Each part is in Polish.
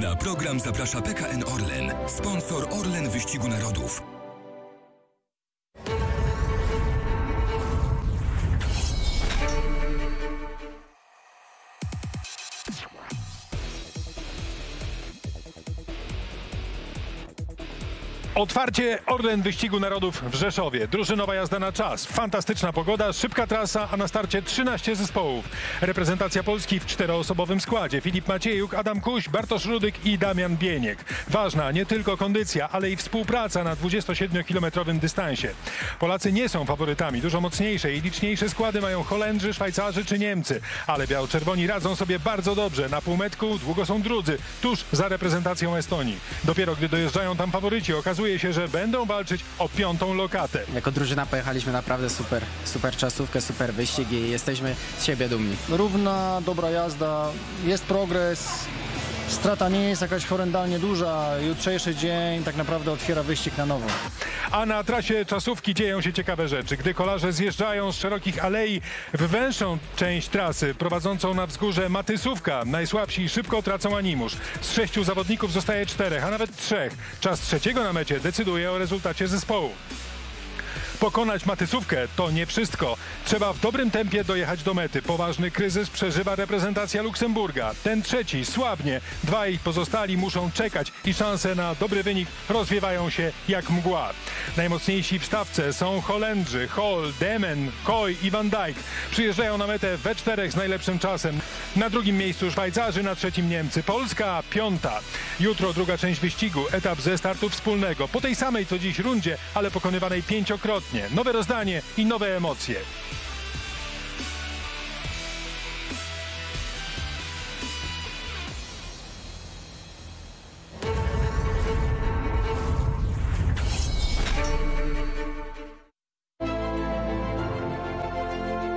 Na program zaprasza PKN Orlen, sponsor Orlen Wyścigu Narodów. Otwarcie Orlen Wyścigu Narodów w Rzeszowie. Drużynowa jazda na czas. Fantastyczna pogoda, szybka trasa, a na starcie 13 zespołów. Reprezentacja Polski w czteroosobowym składzie. Filip Maciejuk, Adam Kuś, Bartosz Rudyk i Damian Bieniek. Ważna nie tylko kondycja, ale i współpraca na 27-kilometrowym dystansie. Polacy nie są faworytami. Dużo mocniejsze i liczniejsze składy mają Holendrzy, Szwajcarzy czy Niemcy. Ale biało-czerwoni radzą sobie bardzo dobrze. Na półmetku długo są drudzy, tuż za reprezentacją Estonii. Dopiero gdy dojeżdżają tam faworyci, okazuje się, że będą walczyć o piątą lokatę. Jako drużyna pojechaliśmy naprawdę super, super czasówkę, super wyścig i jesteśmy z siebie dumni. Równa, dobra jazda, jest progres. Strata nie jest jakaś horrendalnie duża. Jutrzejszy dzień tak naprawdę otwiera wyścig na nowo. A na trasie czasówki dzieją się ciekawe rzeczy. Gdy kolarze zjeżdżają z szerokich alei w węższą część trasy prowadzącą na wzgórze Matysówka, najsłabsi szybko tracą animusz. Z sześciu zawodników zostaje czterech, a nawet trzech. Czas trzeciego na mecie decyduje o rezultacie zespołu. Pokonać Matysówkę to nie wszystko. Trzeba w dobrym tempie dojechać do mety. Poważny kryzys przeżywa reprezentacja Luksemburga. Ten trzeci słabnie. Dwaj pozostali muszą czekać i szanse na dobry wynik rozwiewają się jak mgła. Najmocniejsi w stawce są Holendrzy, Hall, Demen, Koy i Van Dijk. Przyjeżdżają na metę we czterech z najlepszym czasem. Na drugim miejscu Szwajcarzy, na trzecim Niemcy. Polska piąta. Jutro druga część wyścigu, etap ze startu wspólnego. Po tej samej co dziś rundzie, ale pokonywanej pięciokrotnie. Nowe rozdanie i nowe emocje.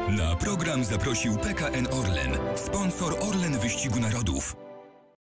Na program zaprosił PKN Orlen, sponsor Orlen Wyścigu Narodów.